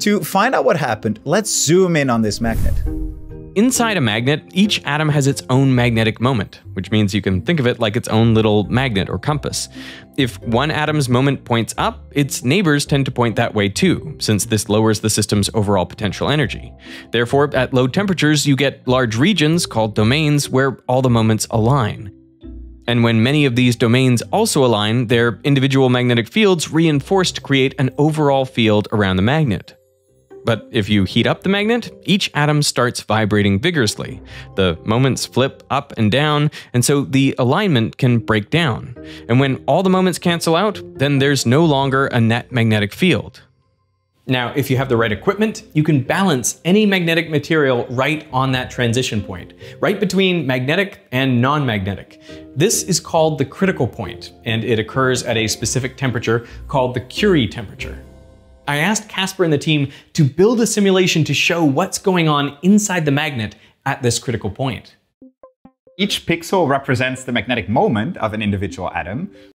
To find out what happened, let's zoom in on this magnet. Inside a magnet, each atom has its own magnetic moment, which means you can think of it like its own little magnet or compass. If one atom's moment points up, its neighbors tend to point that way too, since this lowers the system's overall potential energy. Therefore, at low temperatures, you get large regions called domains where all the moments align. And when many of these domains also align, their individual magnetic fields reinforce to create an overall field around the magnet. But if you heat up the magnet, each atom starts vibrating vigorously. The moments flip up and down, and so the alignment can break down. And when all the moments cancel out, then there's no longer a net magnetic field. Now, if you have the right equipment, you can balance any magnetic material right on that transition point, right between magnetic and non-magnetic. This is called the critical point, and it occurs at a specific temperature called the Curie temperature. I asked Casper and the team to build a simulation to show what's going on inside the magnet at this critical point. Each pixel represents the magnetic moment of an individual atom,